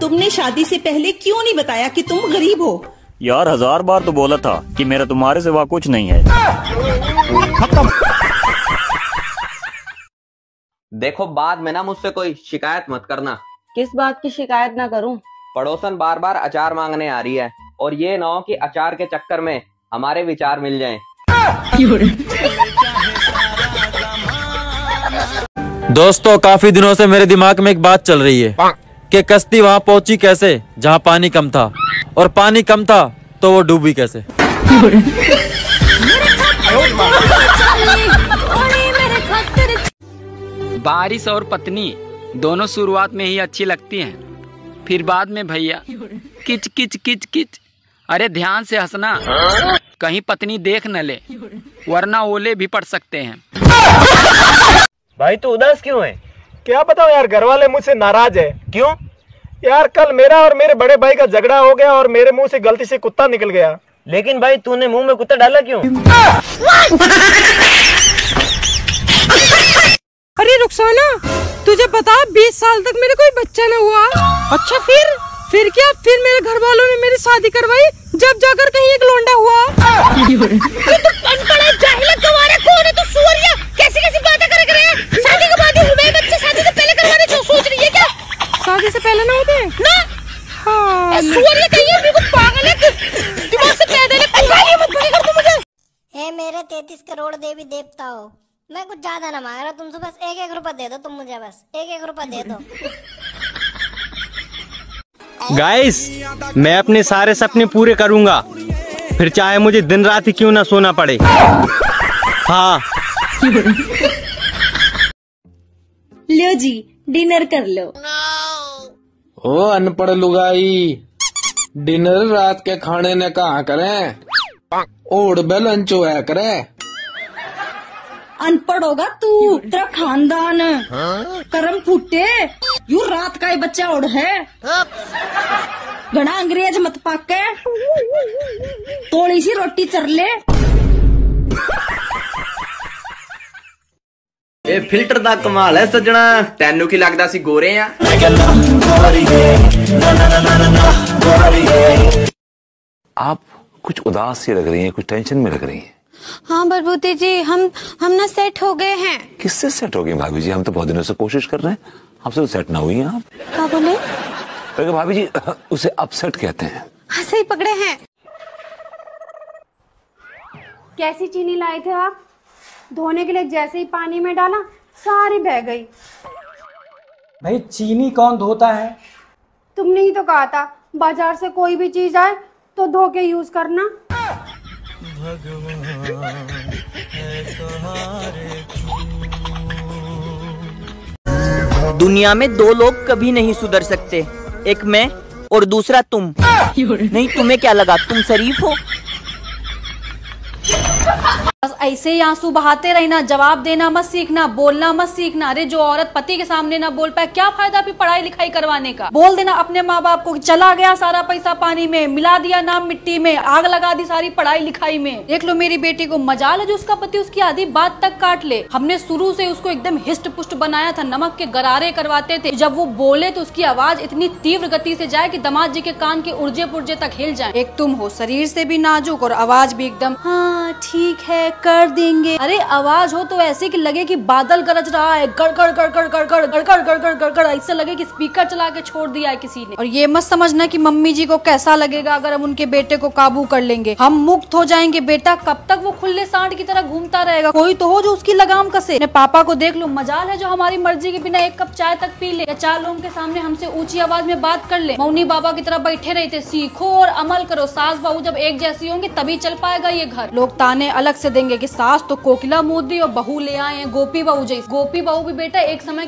तुमने शादी से पहले क्यों नहीं बताया कि तुम गरीब हो? यार हज़ार बार तो बोला था कि मेरा तुम्हारे सिवा कुछ नहीं है। देखो बाद में ना मुझसे कोई शिकायत मत करना। किस बात की शिकायत ना करूँ? पड़ोसन बार बार अचार मांगने आ रही है और ये ना हो कि अचार के चक्कर में हमारे विचार मिल जाएँ। दोस्तों काफ़ी दिनों से मेरे दिमाग में एक बात चल रही है। कि कश्ती वहाँ पहुँची कैसे जहाँ पानी कम था। और पानी कम था तो वो डूबी कैसे? बारिश और पत्नी दोनों शुरुआत में ही अच्छी लगती हैं। फिर बाद में भैया किच किच किच किच। अरे ध्यान से हंसना। कहीं पत्नी देख न ले वरना ओले भी पड़ सकते हैं। भाई तू उदास क्यों है? क्या बताओ यार घर वाले मुझसे नाराज़ है। क्यों? यार कल मेरा और मेरे बड़े भाई का झगड़ा हो गया और मेरे मुँह से गलती से कुत्ता निकल गया। लेकिन भाई तूने मुँह में कुत्ता डाला क्यों? अरे रुखसाना तुझे पता बीस साल तक मेरे कोई बच्चा न हुआ? अच्छा फिर? फिर क्या? फिर मेरे घर वालों ने मेरी शादी करवाई जब जाकर कहीं एक लोंडा हुआ कैसी कैसी बातें करे करे शादी के बाद ही हुए बच्चे शादी से पहले करवाने जो सोच रही है क्या शादी से पहले ना होते ना? हाँ सूर्य कहीं? बिल्कुल पागल है दिमाग से पैदल है पंगाली मत बनी कर तू मुझे। हे मेरे तैतीस करोड़ देवी देवताओं मैं कुछ ज़्यादा ना मांग रहा तुमसे बस एक एक रुपया दे दो तुम मुझे बस एक एक रुपया दे दो। गाइस मैं अपने सारे सपने पूरे करूँगा। फिर चाहे मुझे दिन रात ही क्यों ना सोना पड़े। हाँ। लो जी डिनर कर लो। ओ अनपढ़ लुगाई, डिनर रात के खाने ने कहा करें? ओढ़ बेलन चोया करे। अनपढ़ होगा तू, तेरा खानदान। करम फूटे, यू रात का ही बच्चा उड़ है। घना अंग्रेज़ मत पाके। थोड़ी सी रोटी चर ले ਇਹ ਫਿਲਟਰ ਦਾ ਕਮਾਲ ਹੈ ਸੱਜਣਾ ਤੈਨੂੰ ਕੀ ਲੱਗਦਾ ਸੀ ਗੋਰੇ ਆ आप कुछ उदास सी लग रही हैं कुछ टेंशन में लग रही हैं हाँ बरबूती जी हम हम ना सेट हो गए हैं किससे सेट हो गई भाभी जी हम तो बहुत दिनों से कोशिश कर रहे हैं हमसे तो सेट ना हुई हैं आप क्या बोले लेकिन भाभी जी उसे अपसेट कहते हैं हाँ सही पकड़े हैं कैसी चीनी लाए थे आप धोने के लिए जैसे ही पानी में डाला सारी बह गई। भाई चीनी कौन धोता है? तुमने ही तो कहा था बाज़ार से कोई भी चीज़ आए तो धो के यूज़ करना। दुनिया में दो लोग कभी नहीं सुधर सकते एक मैं और दूसरा तुम। नहीं तुम्हें क्या लगा तुम शरीफ हो? ऐसे ही आँसू बहाते रहना, जवाब देना मत सीखना, बोलना मत सीखना। अरे, जो औरत पति के सामने ना बोल पाए, क्या फ़ायदा फिर पढ़ाई लिखाई करवाने का? बोल देना अपने माँ बाप को चला गया सारा पैसा पानी में, मिला दिया नाम मिट्टी में, आग लगा दी सारी पढ़ाई लिखाई में। देख लो मेरी बेटी को, मजाल है जो उसका पति उसकी आधी बात तक काट ले। हमने शुरू से उसको एकदम हिस्ट पुष्ट बनाया था, नमक के गरारे करवाते थे। जब वो बोले तो उसकी आवाज़ इतनी तीव्र गति से जाए कि दमाद जी के कान के उर्जे पुर्जे तक हिल जाए। एक तुम हो, शरीर से भी नाजुक और आवाज़ भी एकदम हाँ ठीक है, कर कर देंगे अरे आवाज़ हो तो ऐसे कि लगे कि बादल गरज रहा है गड़गड़ गड़गड़ गड़गड़ गड़गड़ गड़गड़ गड़गड़ ऐसे लगे कि स्पीकर चला के छोड़ दिया है किसी ने और ये मत समझना कि मम्मी जी को कैसा लगेगा अगर हम उनके बेटे को काबू कर लेंगे हम मुक्त हो जाएँगे बेटा कब तक वो खुले सांड की तरह घूमता रहेगा कोई तो हो जो उसकी लगाम कसे पापा को देख लो मजाल है जो हमारी मर्ज़ी के बिना एक कप चाय तक पी ले या चार लोगों के सामने हमसे ऊँची आवाज़ में बात कर ले मौनी बाबा की तरह बैठे रहे थे सीखो और अमल करो सास बहू जब एक जैसी होंगी तभी चल पाएगा ये घर लोग ताने अलग से देंगे सास तो कोकिला मोदी और बहू ले आए हैं। गोपी बहू जैसे गोपी बहू भी बेटा एक समय के